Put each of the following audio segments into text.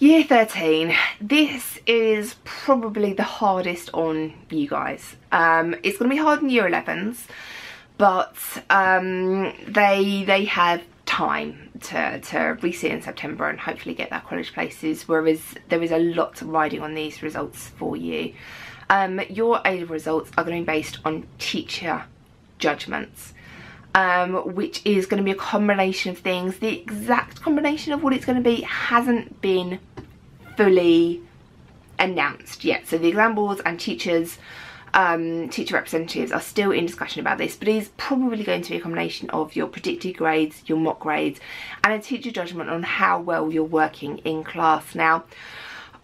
Year 13, this is probably the hardest on you guys. Um, it's going to be hard in year 11s, but um, they they have time to, to resit in September and hopefully get their college places, whereas there is a lot riding on these results for you. Um, your A results are going to be based on teacher judgments um, which is going to be a combination of things. The exact combination of what it's going to be hasn't been fully announced yet. So the exam boards and teachers, um, teacher representatives are still in discussion about this, but it is probably going to be a combination of your predicted grades, your mock grades, and a teacher judgment on how well you're working in class. Now,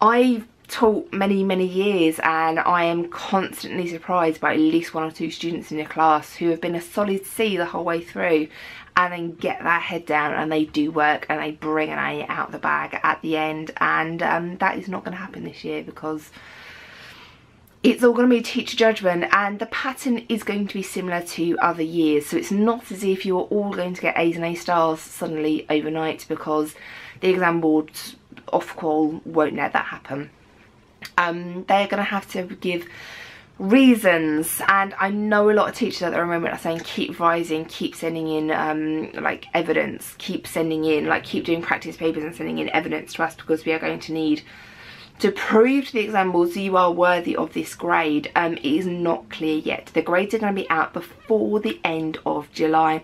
I've taught many many years and I am constantly surprised by at least one or two students in your class who have been a solid C the whole way through and then get that head down and they do work and they bring an A out the bag at the end and um, that is not going to happen this year because it's all going to be teacher judgment and the pattern is going to be similar to other years. So it's not as if you're all going to get A's and A stars suddenly overnight because the exam boards Ofqual won't let that happen um, they're going to have to give reasons and I know a lot of teachers at the moment are saying keep rising keep sending in um, like evidence, keep sending in, like keep doing practice papers and sending in evidence to us because we are going to need to prove to the exam boards you are worthy of this grade um, it is not clear yet. The grades are going to be out before the end of July.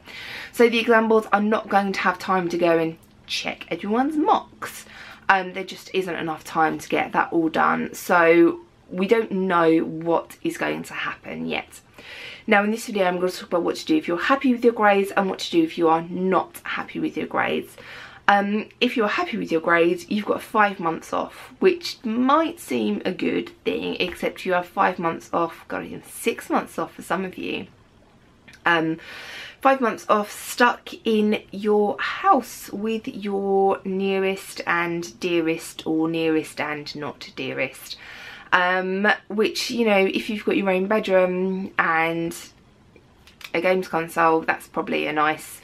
So the exam boards are not going to have time to go and check everyone's mocks um, there just isn't enough time to get that all done. So we don't know what is going to happen yet. Now in this video I'm going to talk about what to do if you're happy with your grades and what to do if you are not happy with your grades. Um, if you're happy with your grades, you've got five months off, which might seem a good thing, except you have five months off, got even six months off for some of you. Um, five months off stuck in your house with your nearest and dearest or nearest and not dearest. Um, which you know if you've got your own bedroom and a games console that's probably a nice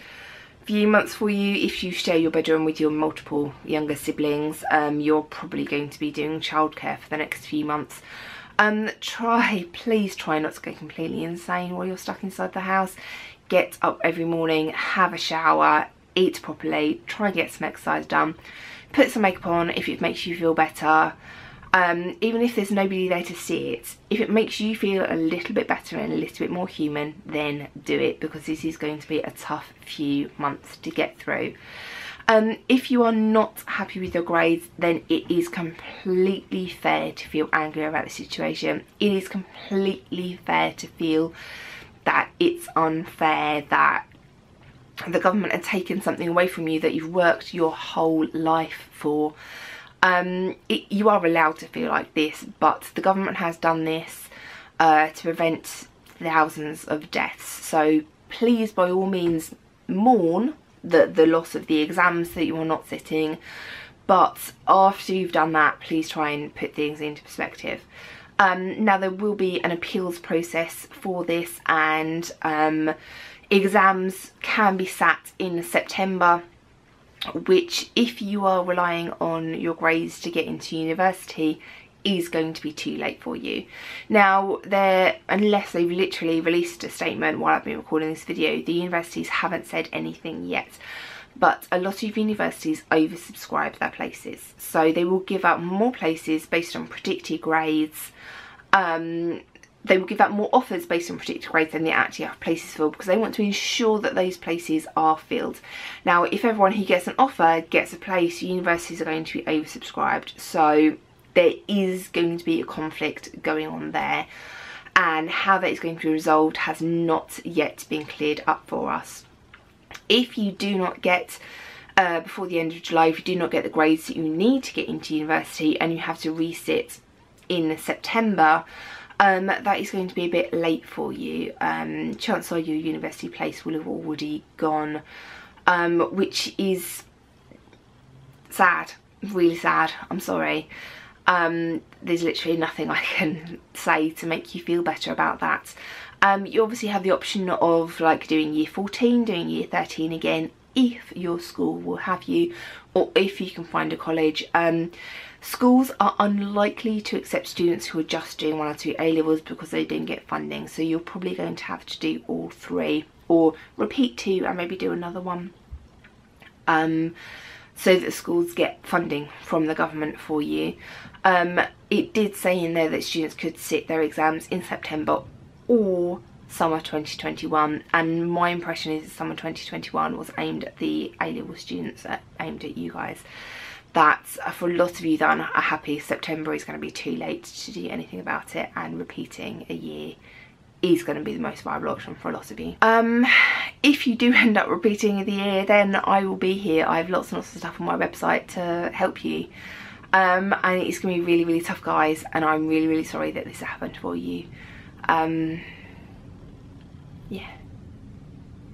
few months for you. If you share your bedroom with your multiple younger siblings um, you're probably going to be doing childcare for the next few months um, try please try not to go completely insane while you're stuck inside the house. Get up every morning, have a shower, eat properly, try and get some exercise done, put some makeup on if it makes you feel better, um, even if there's nobody there to see it, if it makes you feel a little bit better and a little bit more human, then do it because this is going to be a tough few months to get through. Um, if you are not happy with your grades, then it is completely fair to feel angry about the situation. It is completely fair to feel that it's unfair, that the government are taking something away from you that you've worked your whole life for. Um, it, you are allowed to feel like this, but the government has done this uh, to prevent thousands of deaths. So please, by all means, mourn the, the loss of the exams that you are not sitting. But after you've done that, please try and put things into perspective. Um, now there will be an appeals process for this and um, exams can be sat in September which if you are relying on your grades to get into university is going to be too late for you. Now, there, unless they've literally released a statement while I've been recording this video, the universities haven't said anything yet. But a lot of universities oversubscribe their places. So they will give out more places based on predicted grades um, they will give out more offers based on predicted grades than they actually have places filled because they want to ensure that those places are filled. Now, if everyone who gets an offer gets a place, universities are going to be oversubscribed. So there is going to be a conflict going on there and how that is going to be resolved has not yet been cleared up for us. If you do not get uh, before the end of July, if you do not get the grades that you need to get into university and you have to resit in September, um, that is going to be a bit late for you. Um, chances are your university place will have already gone, um, which is sad, really sad, I'm sorry. Um, there's literally nothing I can say to make you feel better about that. Um, you obviously have the option of like doing year 14, doing year 13 again if your school will have you or if you can find a college. Um, schools are unlikely to accept students who are just doing one or two A-levels because they didn't get funding so you're probably going to have to do all three or repeat two and maybe do another one um, so that schools get funding from the government for you. Um, it did say in there that students could sit their exams in September or summer 2021 and my impression is that summer 2021 was aimed at the A-level students uh, aimed at you guys that uh, for a lot of you that are happy September is going to be too late to do anything about it and repeating a year is going to be the most viable option for a lot of you. Um, if you do end up repeating the year then I will be here. I have lots and lots of stuff on my website to help you. Um, and it's going to be really really tough guys and I'm really really sorry that this happened for you. Um, yeah.